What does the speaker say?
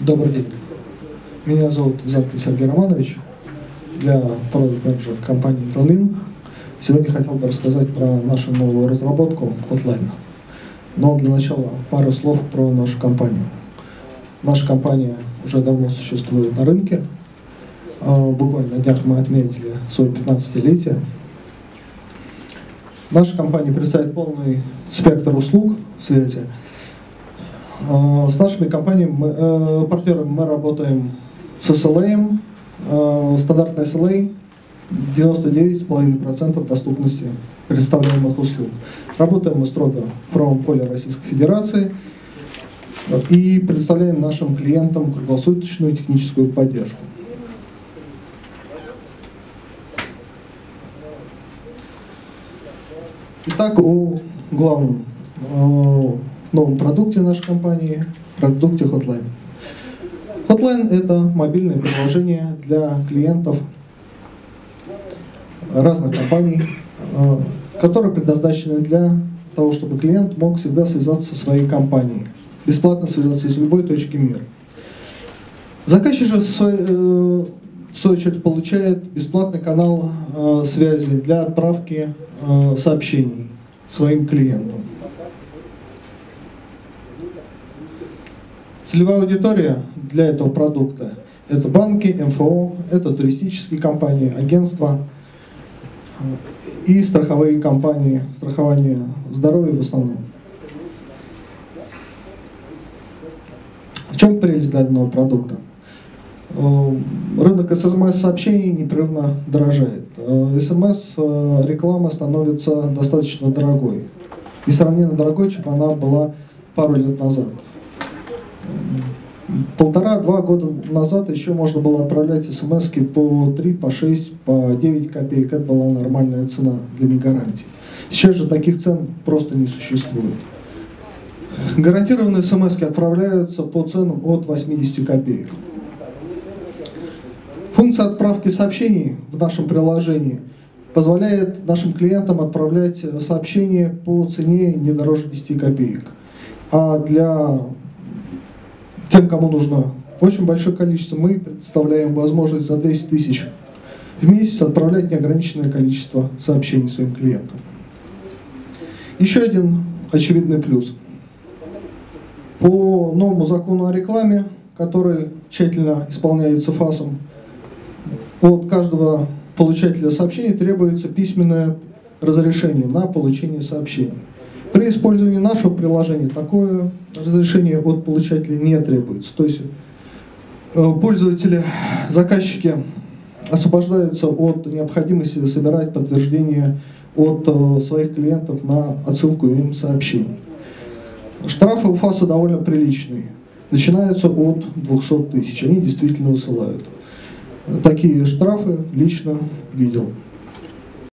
Добрый день. Меня зовут Заткин Сергей Романович. Я продукт менеджер компании Intelin. Сегодня хотел бы рассказать про нашу новую разработку Hotline. Но для начала пару слов про нашу компанию. Наша компания уже давно существует на рынке. А, буквально на днях мы отметили свое 15-летие. Наша компания представляет полный спектр услуг связи. А, с нашими компаниями, э, партнерами мы работаем с SLA, э, стандартный SLA 99,5% доступности представляемых услуг. Работаем мы строго в правом поле Российской Федерации и предоставляем нашим клиентам круглосуточную техническую поддержку. Итак, о главном о новом продукте нашей компании, продукте Hotline. Hotline – это мобильное приложение для клиентов разных компаний, которые предназначены для того, чтобы клиент мог всегда связаться со своей компанией, бесплатно связаться из любой точки мира. Заказчик же в свою очередь получает бесплатный канал связи для отправки сообщений своим клиентам. Целевая аудитория для этого продукта – это банки, МФО, это туристические компании, агентства и страховые компании, страхование здоровья в основном. В чем прелесть данного продукта? Э, рынок СМС-сообщений непрерывно дорожает. Э, СМС-реклама э, становится достаточно дорогой. Несравненно дорогой, чем она была пару лет назад. Полтора-два года назад еще можно было отправлять смс по 3, по 6, по 9 копеек. Это была нормальная цена для негарантии. Сейчас же таких цен просто не существует. Гарантированные смс отправляются по ценам от 80 копеек. Функция отправки сообщений в нашем приложении позволяет нашим клиентам отправлять сообщения по цене не дороже 10 копеек. А для тем, кому нужно очень большое количество, мы предоставляем возможность за 10 тысяч в месяц отправлять неограниченное количество сообщений своим клиентам. Еще один очевидный плюс. По новому закону о рекламе, который тщательно исполняется ФАСом, от каждого получателя сообщений требуется письменное разрешение на получение сообщений. При использовании нашего приложения такое разрешение от получателя не требуется. То есть э, пользователи, заказчики освобождаются от необходимости собирать подтверждение от э, своих клиентов на отсылку им сообщений. Штрафы у ФАСа довольно приличные. Начинаются от 200 тысяч. Они действительно высылают. Такие штрафы лично видел.